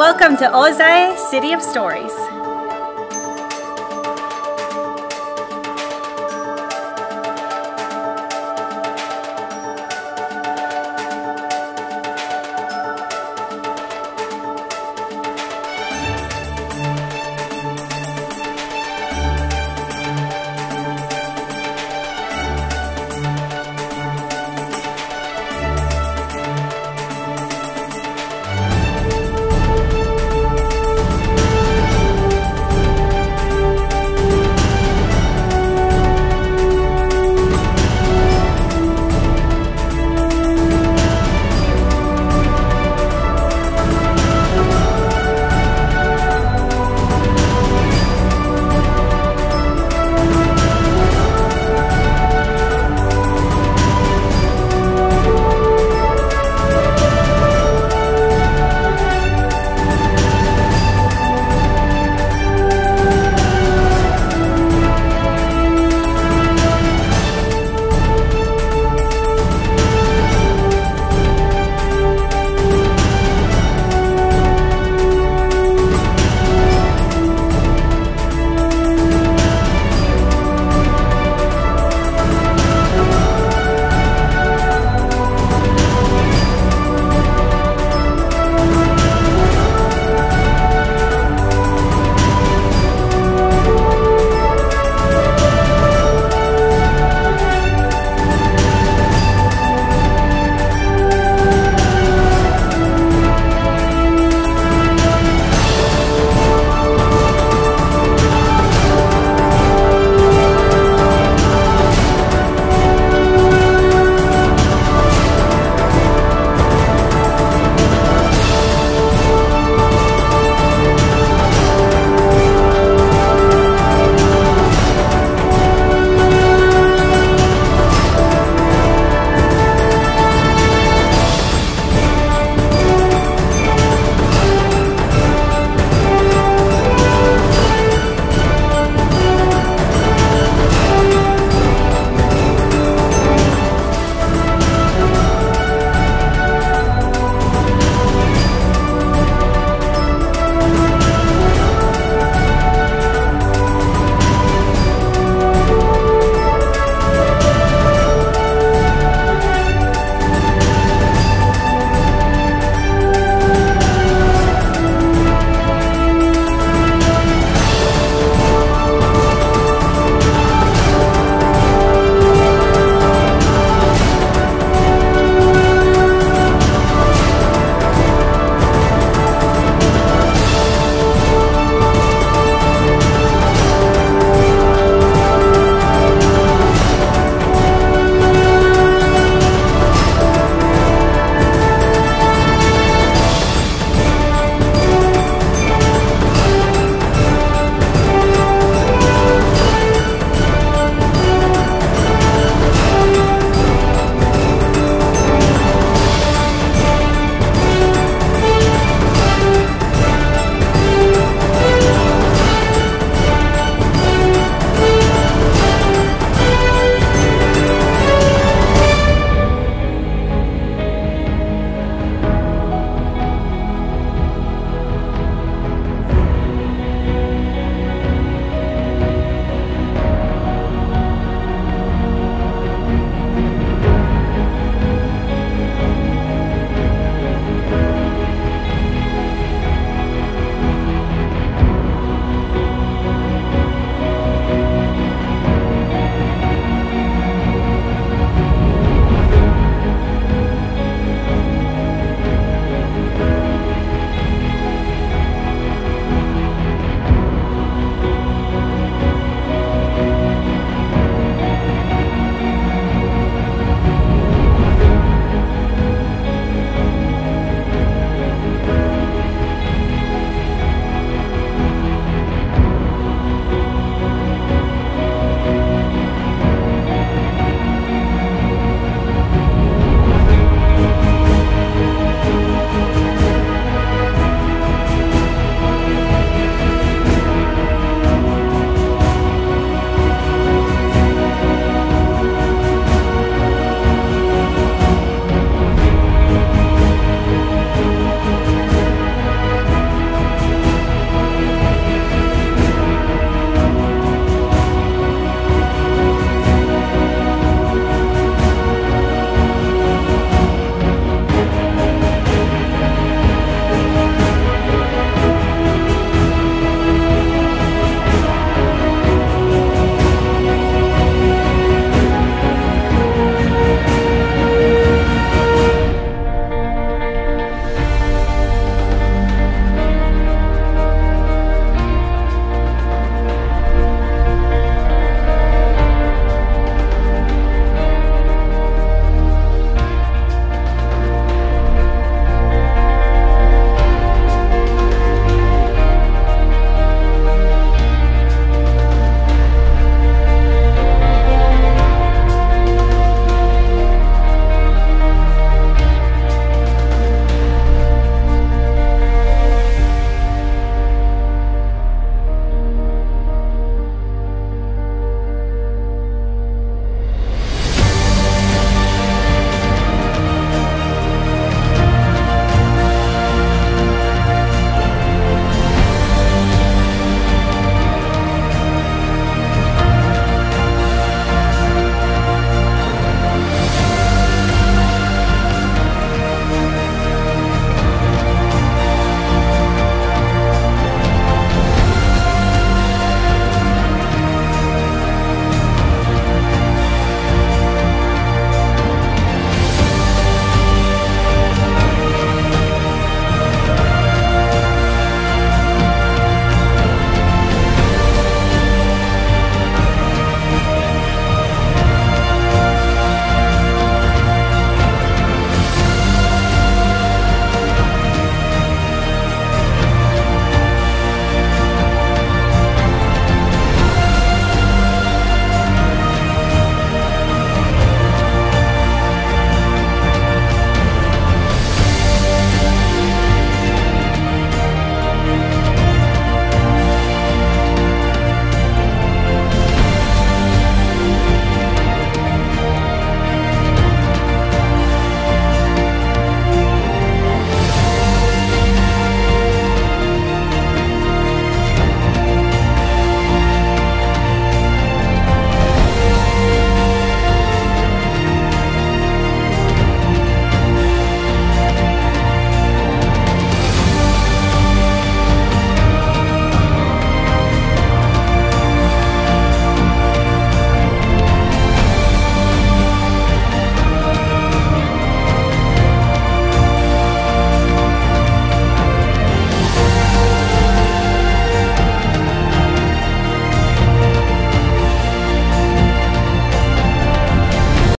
Welcome to Ozai City of Stories.